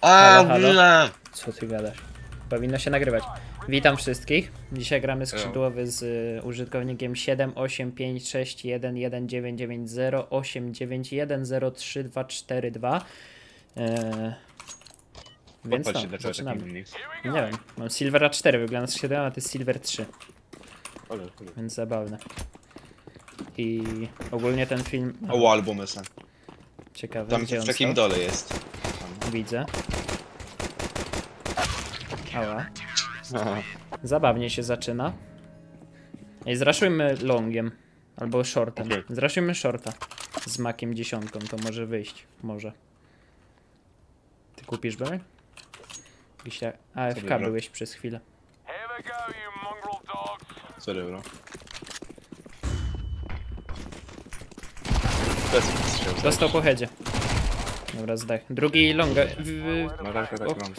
A, Halo! Co ty gadasz? Powinno się nagrywać. Witam wszystkich. Dzisiaj gramy skrzydłowy z y, użytkownikiem 78561199089103242. Eee, więc no, zaczynamy. Nie wiem, mam Silvera 4, wygląda z 7, a to jest Silver 3, Ale, ale. więc zabawne. I ogólnie ten film... O, album jest. ciekawy, Tam w takim dole jest. Widzę. Ała. Zabawnie się zaczyna. Ej, zraszujmy longiem. Albo shortem. Zraszujmy shorta. Z makiem dziesiątką, to może wyjść. Może. Ty kupisz broń? Jakiś AFK biorę. byłeś przez chwilę. Sorry, bro. Bez. Dostał po headzie. Dobra, zdech. Drugi longa. W, w... No tak, tak, tak, mam.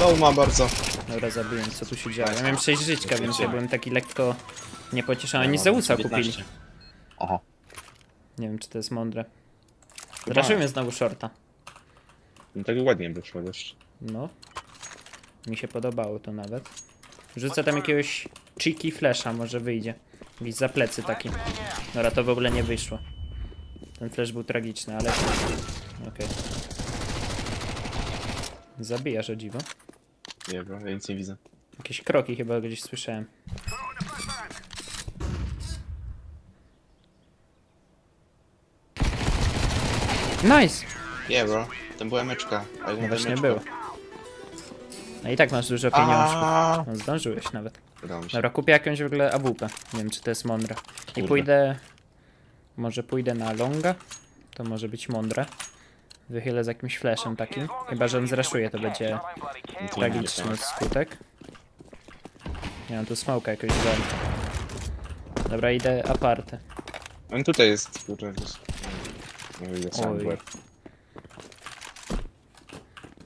No ma bardzo. Dobra, zabiłem, co tu się działo. Ja miałem 6 żyćka, więc ja byłem taki lekko niepocieszony. Oni Zeusa 19. kupili. Aha. Nie wiem, czy to jest mądre. Zraszujmy znowu shorta. No tak ładnie wyszło dość. No. Mi się podobało to nawet. Rzucę tam jakiegoś cheeky flasha, może wyjdzie. Jakiś za plecy taki. Dobra, to w ogóle nie wyszło. Ten flash był tragiczny, ale... Okej. Zabijasz o dziwo. Nie, bro, ja nic nie widzę. Jakieś kroki chyba gdzieś słyszałem. Nice! Nie, bro. Tam była meczka. No nie właśnie meczka. było. A i tak masz dużo pieniążków. No, zdążyłeś nawet. Dobra, kupię jakąś w ogóle AWP. Nie wiem, czy to jest mądre. I pójdę... Może pójdę na longa? To może być mądre. Wychylę z jakimś flashem takim. Chyba, że on zraszuje, to będzie tragiczny skutek. Nie mam tu smoka jakoś wali. Dobra, idę aparte. On tutaj jest. Nie widzę somewhere.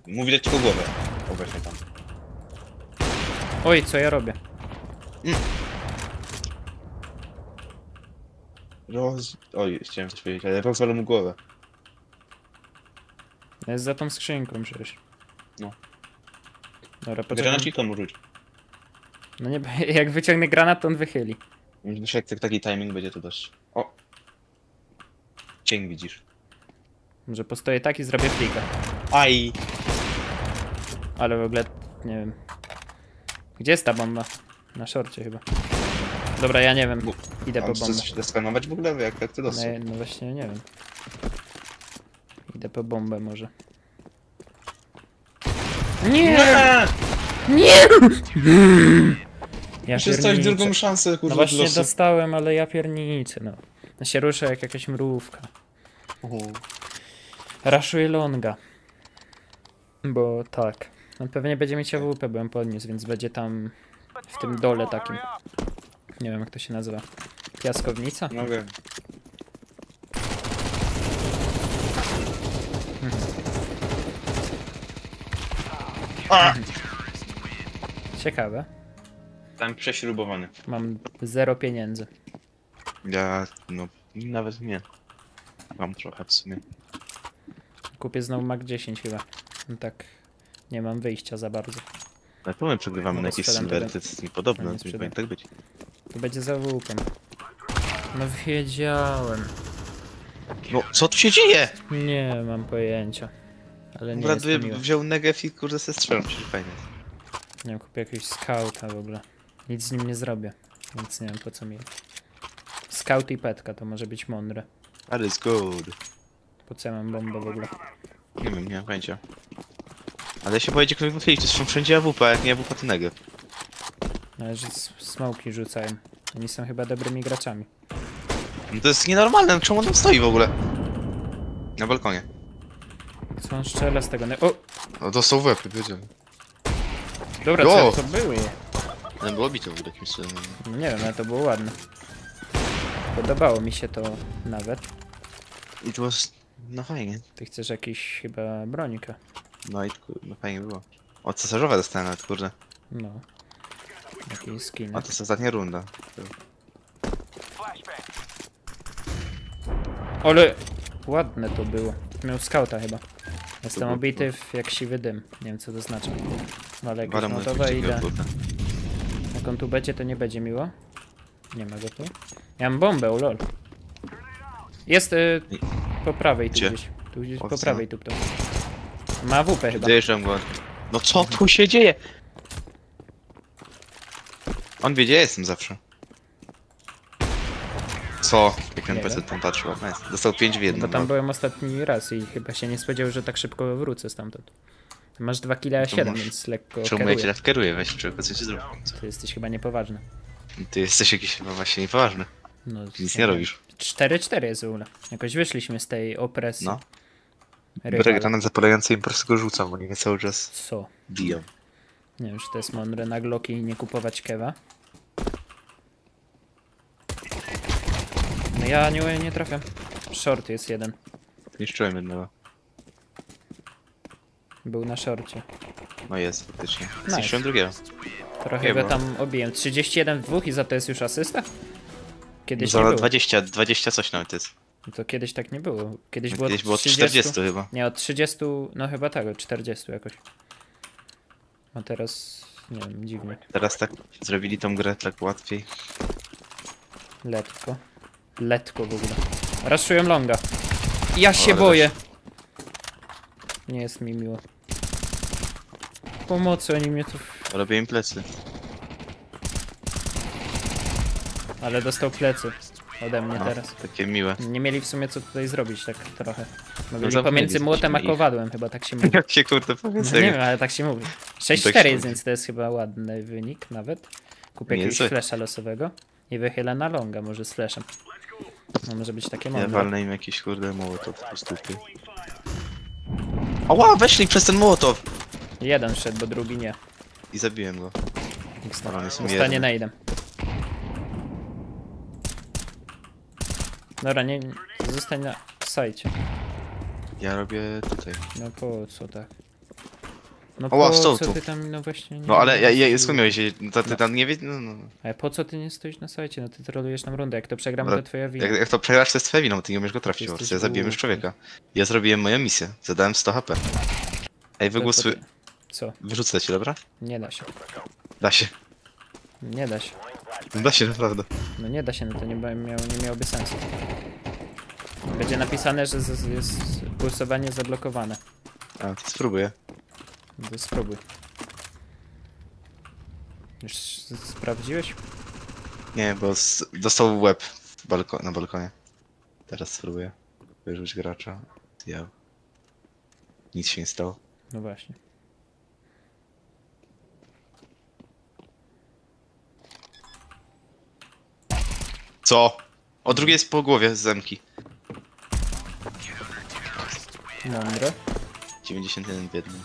Mówi dać tylko głowę. O, weźmy tam. Oj, co ja robię? Roz... Oj, chciałem coś powiedzieć, ale rozwalę mu głowę. Jest za tą skrzynką przecież. No. Dobra, poczekaj. Granacika mu rzuć. No nie, jak wyciągnę granat, to on wychyli. Myślę, jak tak- taki timing będzie to dość. O! Cień widzisz. Może postoję tak i zrobię flika. Aj! Ale w ogóle, nie wiem. Gdzie jest ta bomba? Na szorcie chyba. Dobra, ja nie wiem. Idę po bombę. coś deskanować w ogóle? Jak, jak ty No, dostał? no właśnie, nie wiem. Idę po bombę może. Nie! Nie! Ja Musisz drugą szansę, No kurde, właśnie losu. dostałem, ale ja pierniczę, no. Ja się ruszę jak jakaś mrówka. Uhu. Raszuję longa. Bo tak. On pewnie będzie mieć AWP, bo ją podniósł, więc będzie tam w tym dole takim. Nie wiem jak to się nazywa. Piaskownica? No wiem. A! Ciekawe. Tam prześrubowany. Mam zero pieniędzy. Ja, no, nawet nie. Mam trochę w sumie. Kupię znowu Mac 10 chyba. No tak. Nie mam wyjścia za bardzo. Na pewno przegrywamy No, na jakieś sprzedam silvery, tyle. to jest niepodobne, Nie to nie sprzedam. powinno tak być. To będzie za łukiem. No wiedziałem. No, co tu się dzieje? Nie mam pojęcia. Ale nie Brad jest to miłe. wziął negew i kurde se strzelam, przecież fajnie. Nie wiem, kupię jakiegoś scouta w ogóle. Nic z nim nie zrobię. Więc nie wiem po co mi. Scout i petka to może być mądre. Ale jest good. Po co ja mam bombę w ogóle? Nie wiem, nie mam pojęcia. Ale ja się boję, gdziekolwiek wychylić, to są wszędzie AWP, a jak nie AWP to negew. Ale że smoki rzucają. Oni są chyba dobrymi graczami. No to jest nienormalne, czemu on tam stoi w ogóle? Na balkonie. Co on strzela z tego? Ne- o! No dostał w łeb, wiedziałem. Dobra, co to było? Ale było bito w ogóle jakimś. No nie wiem, ale to było ładne. Podobało mi się to nawet. I to was... No fajnie. Ty chcesz jakiś chyba bronika. No i no fajnie było. O, cesarzowe dostałem nawet, kurde. No. Jakiś skin. A to jest ostatnia runda. Ale ładne to było. Miał skauta chyba. Jestem obity w jak siwy dym. Nie wiem co to znaczy. Ale jakieś jakiegoś idę. Jak on tu będzie, to nie będzie miło. Nie ma go tu. Ja mam bombę, o lol. Jest y, po prawej tu Gdzie? gdzieś. Tu gdzieś po prawej tu ktoś. Ma WP chyba. Dojeżdżam go. No co tu się dzieje? On wie gdzie jestem zawsze. Co? Jak ten Nie PC wiem. tam patrzył, nice. Dostał 5 w Bo jednym. tam no. byłem ostatni raz i chyba się nie spodziewał, że tak szybko wrócę stamtąd. Masz 2 kg To 7, masz- więc lekko Czemu ja cię kieruję. tak kieruję? Weź człowiek, co ci zrobił? Ty jesteś chyba niepoważny. Ty jesteś jakiś chyba właśnie niepoważny. No, Nic ja nie robisz. 4-4 jest w ogóle. Jakoś wyszliśmy z tej opresji. No. Rywala. Biorę granat zapalający i po prostu go rzucam, bo nie cały czas Co? biją. Nie wiem, czy to jest mądre na Glocki i nie kupować kewa. No ja nie, nie trafiam. Short jest jeden. Niszczyłem jednego. Był na shorcie. No jest, faktycznie. Zniszczyłem drugiego. Trochę Nie go tam obiłem. 31 w dwóch i za to jest już asysta? Kiedyś nie Za było. 20, 20 coś nawet jest. No To kiedyś tak nie było. Kiedyś było, Kiedyś było 30, 40 chyba. Nie, od 30, no chyba tak, od 40 jakoś. A teraz, nie wiem, dziwnie. Teraz tak zrobili tą grę tak łatwiej. Letko. Letko w ogóle. Raszują longa. Ja się ale boję. Nie jest mi miło. Pomocy, oni mnie tu... Robię im plecy. Ale dostał plecy ode mnie No, teraz. takie miłe. Nie mieli w sumie co tutaj zrobić, tak trochę. Byli zamknęli pomiędzy się młotem a kowadłem, chyba tak się mówi. Jakie kurde No, powiedzenie. nie wiem, ale tak się mówi. 6-4 Tak się jest, więc to jest chyba ładny wynik nawet. Kupię jakiegoś flesza losowego i wychylę na longa, może z fleszem. No może być takie Ja mądre. walnę im jakiś kurde mołotow po stupie. Ała, weszli przez ten mołotow! Jeden wszedł, bo drugi nie. I zabiłem go. Ale on Dobra, nie, nie- zostań na sajcie. Ja robię tutaj. No po co tak? No Oła, po stał co tu. ty tam, no właśnie nie No ale ja, ja skąd miałeś się? No To ty tam nie wie... No, no. Ale po co ty nie stoisz na sajcie? No ty trolujesz nam rundę, jak to przegramy Dobra, to twoja wina. Jak, jak to przegrasz, to jest twoja wina, bo ty nie umiesz go trafić. Jesteś. Ja zabiłem już głupi. człowieka. Ja zrobiłem moją misję. Zadałem 100 HP. Ej, To- wygłosuj... Co? Wyrzucę ci, dobra? Nie da się. Da się. Nie da się. Da się, naprawdę. No nie da się, no to nie, miało, nie miałoby sensu. Będzie napisane, że z, jest głosowanie zablokowane. A, to spróbuję. No To spróbuj. Już sprawdziłeś? Nie, bo dostał łeb balko na balkonie. Teraz spróbuję. Wyrzuć gracza. Ja. Nic się nie stało. No właśnie. Co? O drugie jest po głowie z zemki. Mądre. 91 biedny.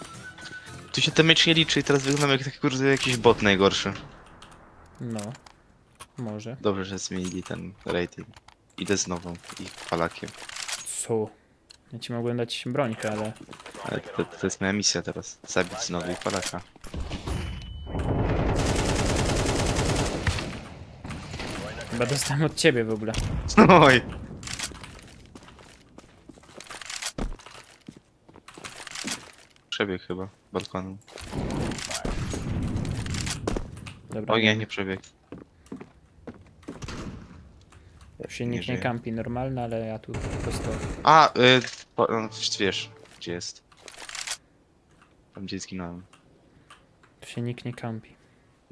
Tu się damage nie liczy i teraz wyglądam jak taki kurde jakiś bot najgorszy. No. Może. Dobrze, że zmienili ten rating. Idę z nową i palakiem. Co? Ja ci mogłem dać brońkę, ale... Ale to, to jest moja misja teraz. Zabić znowu i palaka. Chyba dostałem od ciebie w ogóle. Oj! Przebieg chyba, balkonem. Dobra, O nie, nie przebieg. Tu się nie nikt nie żyje. kampi normalne, ale ja tu po prostu... A, y, po, no, wiesz, gdzie jest. Tam gdzie zginąłem. Tu się nikt nie kampi.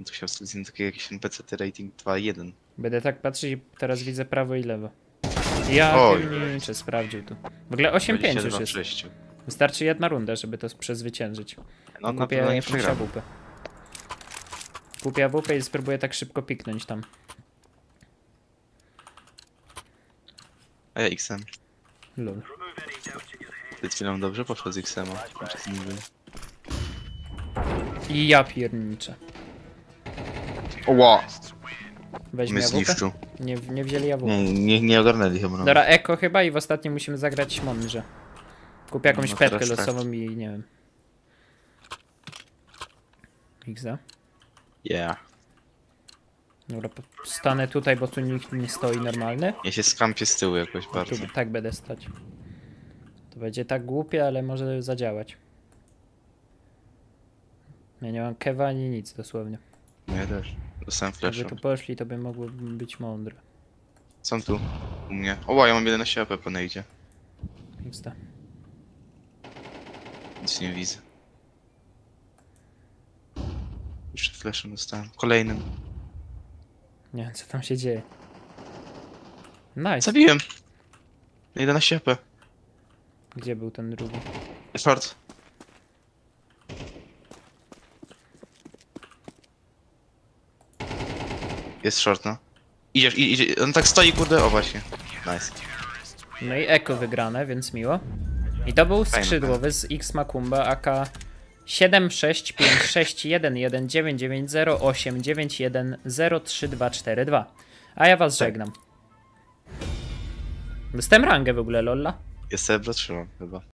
Tu się wstydzę takie jakieś NPC rating 2.1. Będę tak patrzeć i teraz widzę prawo i lewo. Ja pierniczę, sprawdził tu. W ogóle 8-5 już jest. 6. Wystarczy jedna runda, żeby to przezwyciężyć. No na Kupię pewno nie przegram. AWP. Kupię AWP i spróbuję tak szybko piknąć tam. A ja XM. Lul. Przed chwilą dobrze poszło z niby. I ja pierniczę. Oła! Weźmy Mnie zniszczył. Nie, nie wzięli AWP. Nie, nie, nie ogarnęli chyba. No. Dobra, eko chyba i w ostatnim musimy zagrać mądrze. Kupię jakąś No petkę tak. losową i nie wiem. Xa. Yeah. Dobra, stanę tutaj, bo tu nikt nie stoi normalny. Ja się skampię z tyłu jakoś Tu bardzo. tak będę stać. To będzie tak głupie, ale może zadziałać. Ja nie mam kewa ani nic dosłownie. No ja też. Dostałem flash. tu poszli, to by mogło być mądre. Są tu. U mnie. O, ja mam 11 AP po nejdzie. XD. Nic nie widzę. Jeszcze flashem dostałem. Kolejnym. Nie wiem, co tam się dzieje. Nice. Zabiłem! 11 AP. Gdzie był ten drugi? Short. Jest short, no. Idziesz, idzie, on tak stoi, kurde, o właśnie. Nice. No i Eko wygrane, więc miło. I to był skrzydłowy z X Makumba AK 76561199089103242. A ja was Tak. żegnam. Dostałem rangę w ogóle, Lolla. Jest Ebro, trzymam chyba.